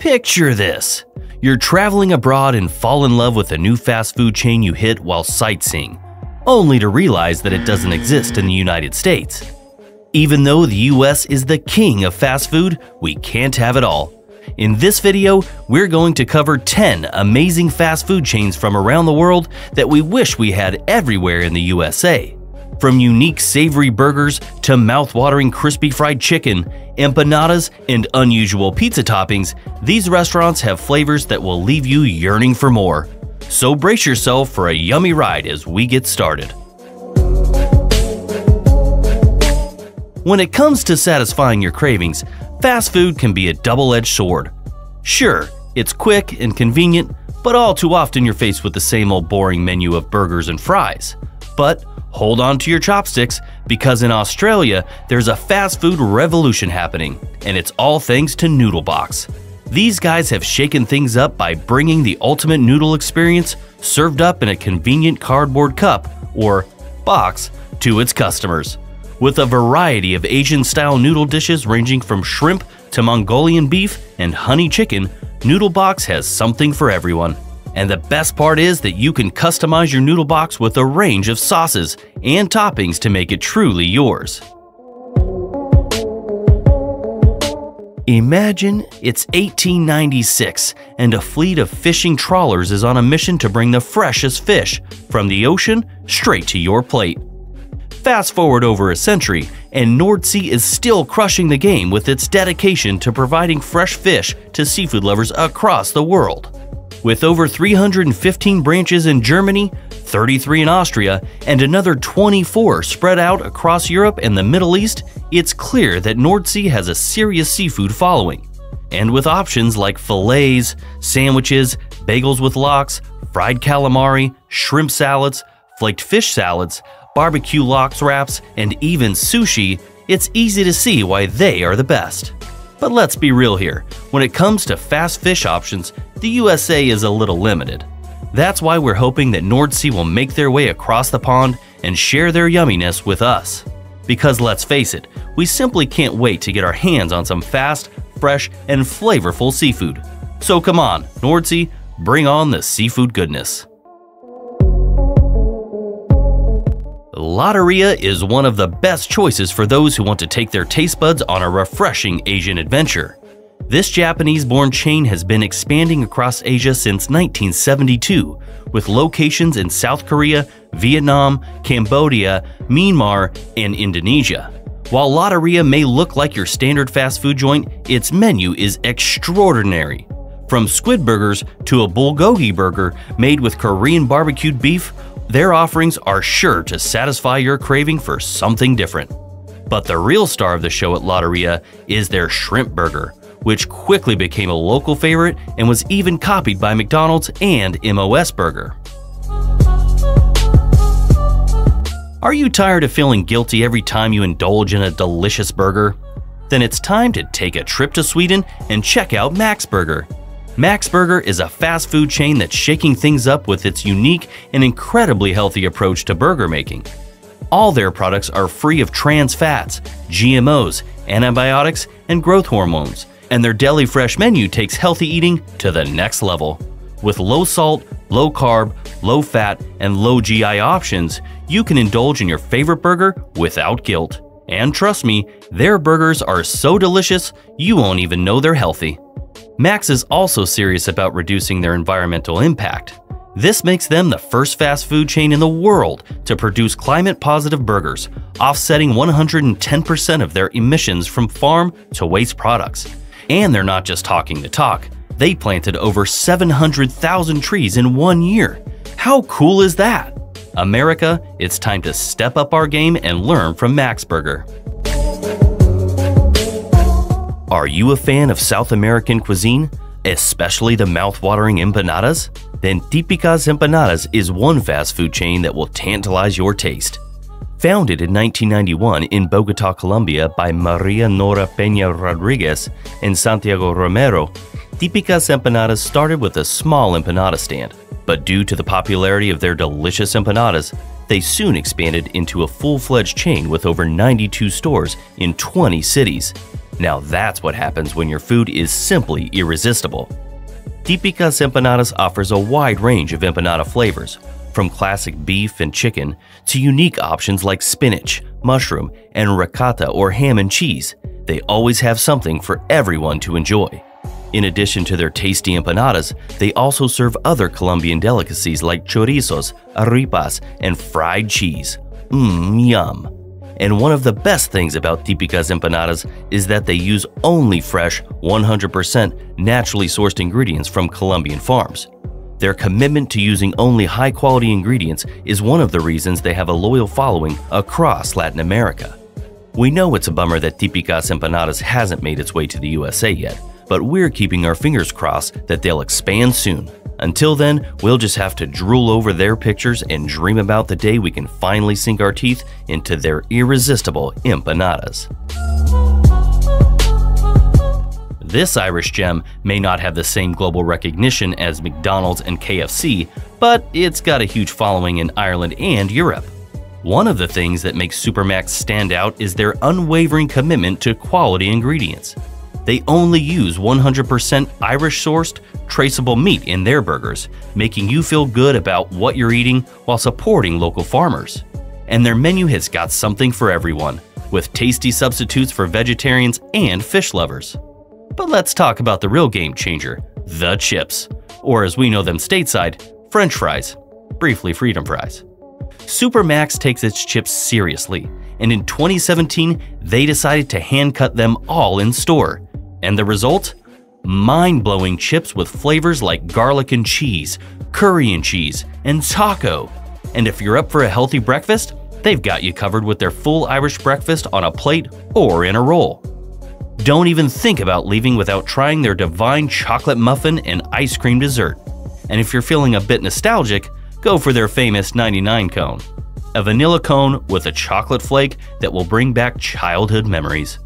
Picture this. You're traveling abroad and fall in love with a new fast food chain you hit while sightseeing, only to realize that it doesn't exist in the United States. Even though the US is the king of fast food, we can't have it all. In this video, we're going to cover 10 amazing fast food chains from around the world that we wish we had everywhere in the USA. From unique savory burgers to mouth-watering crispy fried chicken, empanadas, and unusual pizza toppings, these restaurants have flavors that will leave you yearning for more. So brace yourself for a yummy ride as we get started. When it comes to satisfying your cravings, fast food can be a double-edged sword. Sure, it's quick and convenient, but all too often you're faced with the same old boring menu of burgers and fries. But hold on to your chopsticks because in Australia, there's a fast food revolution happening, and it's all thanks to Noodlebox. These guys have shaken things up by bringing the ultimate noodle experience served up in a convenient cardboard cup, or box, to its customers. With a variety of Asian style noodle dishes ranging from shrimp to Mongolian beef and honey chicken, Noodlebox has something for everyone. And the best part is that you can customize your noodle box with a range of sauces and toppings to make it truly yours. Imagine it's 1896 and a fleet of fishing trawlers is on a mission to bring the freshest fish from the ocean straight to your plate. Fast forward over a century, and Nordsee is still crushing the game with its dedication to providing fresh fish to seafood lovers across the world. With over 315 branches in Germany, 33 in Austria, and another 24 spread out across Europe and the Middle East, it's clear that Nordsee has a serious seafood following. And with options like fillets, sandwiches, bagels with lox, fried calamari, shrimp salads, flaked fish salads, barbecue lox wraps, and even sushi, it's easy to see why they are the best. But let's be real here, when it comes to fast fish options, the USA is a little limited. That's why we're hoping that Nordsee will make their way across the pond and share their yumminess with us. Because let's face it, we simply can't wait to get our hands on some fast, fresh, and flavorful seafood. So come on, Nordsee, bring on the seafood goodness. Lotteria is one of the best choices for those who want to take their taste buds on a refreshing Asian adventure. This Japanese-born chain has been expanding across Asia since 1972, with locations in South Korea, Vietnam, Cambodia, Myanmar, and Indonesia. While Lotteria may look like your standard fast food joint, its menu is extraordinary. From squid burgers to a bulgogi burger made with Korean barbecued beef, their offerings are sure to satisfy your craving for something different. But the real star of the show at Lotteria is their shrimp burger, which quickly became a local favorite and was even copied by McDonald's and MOS Burger. Are you tired of feeling guilty every time you indulge in a delicious burger? Then it's time to take a trip to Sweden and check out Max Burger. Max Burger is a fast food chain that's shaking things up with its unique and incredibly healthy approach to burger making. All their products are free of trans fats, GMOs, antibiotics, and growth hormones, and their deli fresh menu takes healthy eating to the next level. With low salt, low carb, low fat, and low GI options, you can indulge in your favorite burger without guilt. And trust me, their burgers are so delicious, you won't even know they're healthy. Max is also serious about reducing their environmental impact. This makes them the first fast food chain in the world to produce climate positive burgers, offsetting 110% of their emissions from farm to waste products. And they're not just talking the talk, they planted over 700,000 trees in one year. How cool is that? America, it's time to step up our game and learn from Max Burger. Are you a fan of South American cuisine, especially the mouth-watering empanadas? Then Típicas Empanadas is one fast food chain that will tantalize your taste. Founded in 1991 in Bogota, Colombia by Maria Nora Peña Rodriguez and Santiago Romero, Típicas Empanadas started with a small empanada stand, but due to the popularity of their delicious empanadas, they soon expanded into a full-fledged chain with over 92 stores in 20 cities. Now that's what happens when your food is simply irresistible. Típicas Empanadas offers a wide range of empanada flavors, from classic beef and chicken to unique options like spinach, mushroom, and ricotta or ham and cheese. They always have something for everyone to enjoy. In addition to their tasty empanadas, they also serve other Colombian delicacies like chorizos, arepas, and fried cheese. Mmm, yum. And one of the best things about Típicas Empanadas is that they use only fresh, 100% naturally sourced ingredients from Colombian farms. Their commitment to using only high quality ingredients is one of the reasons they have a loyal following across Latin America. We know it's a bummer that Típicas Empanadas hasn't made its way to the USA yet, but we're keeping our fingers crossed that they'll expand soon. Until then, we'll just have to drool over their pictures and dream about the day we can finally sink our teeth into their irresistible empanadas. This Irish gem may not have the same global recognition as McDonald's and KFC, but it's got a huge following in Ireland and Europe. One of the things that makes Supermac's stand out is their unwavering commitment to quality ingredients. They only use 100% Irish sourced, traceable meat in their burgers, making you feel good about what you're eating while supporting local farmers. And their menu has got something for everyone, with tasty substitutes for vegetarians and fish lovers. But let's talk about the real game changer the chips, or as we know them stateside, French fries, briefly Freedom Fries. Supermac's takes its chips seriously, and in 2017, they decided to hand cut them all in store. And the result? Mind blowing chips with flavors like garlic and cheese, curry and cheese, and taco. And if you're up for a healthy breakfast, they've got you covered with their full Irish breakfast on a plate or in a roll. Don't even think about leaving without trying their divine chocolate muffin and ice cream dessert. And if you're feeling a bit nostalgic, go for their famous 99 cone. A vanilla cone with a chocolate flake that will bring back childhood memories.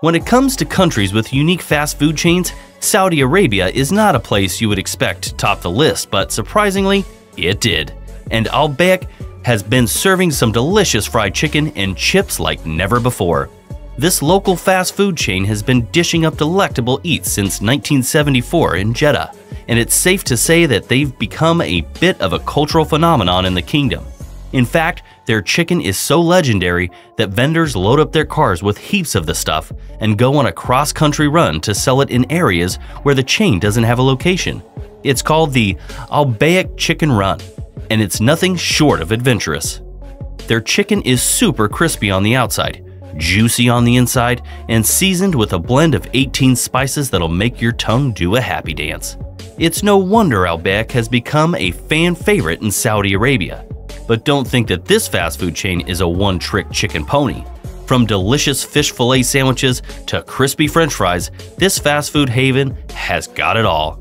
When it comes to countries with unique fast food chains, Saudi Arabia is not a place you would expect to top the list, but surprisingly, it did. And Al Baik has been serving some delicious fried chicken and chips like never before. This local fast food chain has been dishing up delectable eats since 1974 in Jeddah, and it's safe to say that they've become a bit of a cultural phenomenon in the kingdom. In fact, their chicken is so legendary that vendors load up their cars with heaps of the stuff and go on a cross country run to sell it in areas where the chain doesn't have a location. It's called the Al Baik Chicken Run, and it's nothing short of adventurous. Their chicken is super crispy on the outside, juicy on the inside, and seasoned with a blend of 18 spices that'll make your tongue do a happy dance. It's no wonder Al Baik has become a fan favorite in Saudi Arabia. But don't think that this fast food chain is a one trick chicken pony. From delicious fish fillet sandwiches to crispy french fries, this fast food haven has got it all.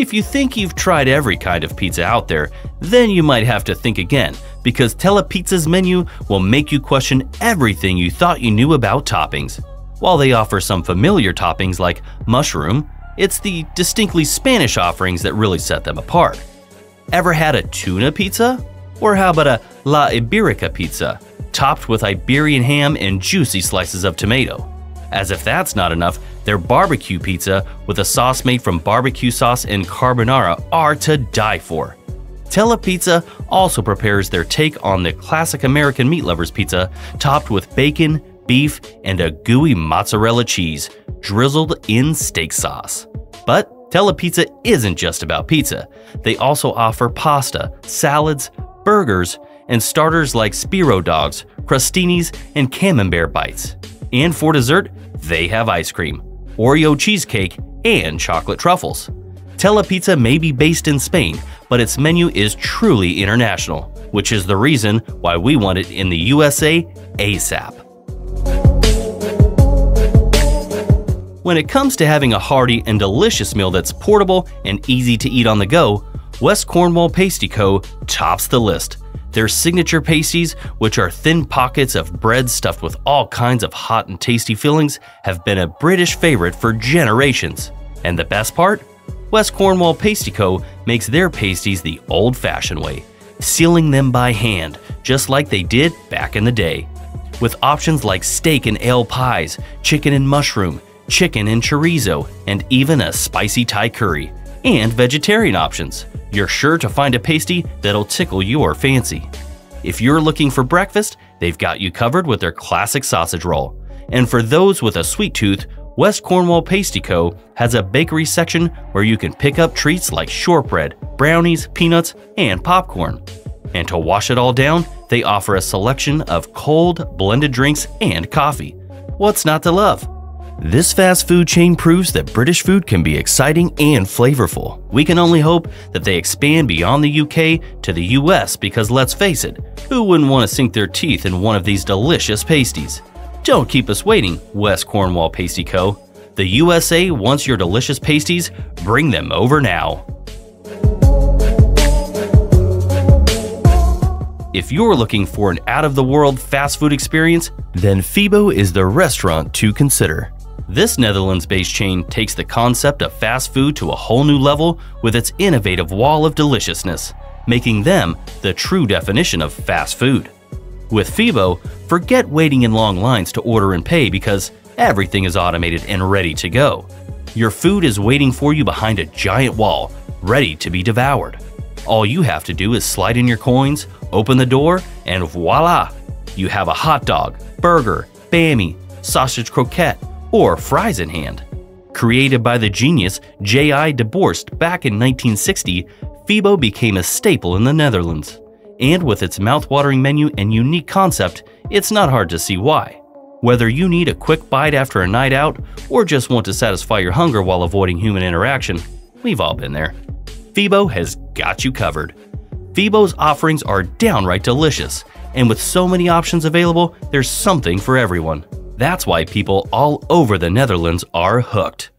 If you think you've tried every kind of pizza out there, then you might have to think again, because Telepizza's menu will make you question everything you thought you knew about toppings. While they offer some familiar toppings like mushroom, it's the distinctly Spanish offerings that really set them apart. Ever had a tuna pizza? Or how about a La Iberica pizza, topped with Iberian ham and juicy slices of tomato? As if that's not enough, their barbecue pizza with a sauce made from barbecue sauce and carbonara are to die for. Telepizza also prepares their take on the classic American meat lovers pizza, topped with bacon, beef, and a gooey mozzarella cheese, drizzled in steak sauce. But Telepizza isn't just about pizza. They also offer pasta, salads, burgers, and starters like Spiro dogs, crostinis, and camembert bites. And for dessert, they have ice cream, Oreo cheesecake, and chocolate truffles. Telepizza may be based in Spain, but its menu is truly international, which is the reason why we want it in the USA ASAP. When it comes to having a hearty and delicious meal that's portable and easy to eat on the go, West Cornwall Pasty Co. tops the list. Their signature pasties, which are thin pockets of bread stuffed with all kinds of hot and tasty fillings, have been a British favorite for generations. And the best part? West Cornwall Pasty Co. makes their pasties the old fashioned way. sealing them by hand, just like they did back in the day. With options like steak and ale pies, chicken and mushroom, chicken and chorizo, and even a spicy Thai curry, and vegetarian options. You're sure to find a pasty that'll tickle your fancy. If you're looking for breakfast, they've got you covered with their classic sausage roll. And for those with a sweet tooth, West Cornwall Pasty Co. has a bakery section where you can pick up treats like shortbread, brownies, peanuts, and popcorn. And to wash it all down, they offer a selection of cold, blended drinks and coffee. What's not to love? This fast food chain proves that British food can be exciting and flavorful. We can only hope that they expand beyond the UK to the US because let's face it, who wouldn't want to sink their teeth in one of these delicious pasties? Don't keep us waiting, West Cornwall Pasty Co. The USA wants your delicious pasties, bring them over now. If you're looking for an out of the world fast food experience, then Febo is the restaurant to consider. This Netherlands based chain takes the concept of fast food to a whole new level with its innovative wall of deliciousness, making them the true definition of fast food. With Febo, forget waiting in long lines to order and pay because everything is automated and ready to go. Your food is waiting for you behind a giant wall, ready to be devoured. All you have to do is slide in your coins, open the door, and voila! You have a hot dog, burger, bami, sausage croquette, or fries in hand. Created by the genius J.I. de Borst back in 1960, Febo became a staple in the Netherlands. And with its mouth-watering menu and unique concept, it's not hard to see why. Whether you need a quick bite after a night out, or just want to satisfy your hunger while avoiding human interaction, we've all been there. Febo has got you covered. Febo's offerings are downright delicious, and with so many options available, there's something for everyone. That's why people all over the Netherlands are hooked.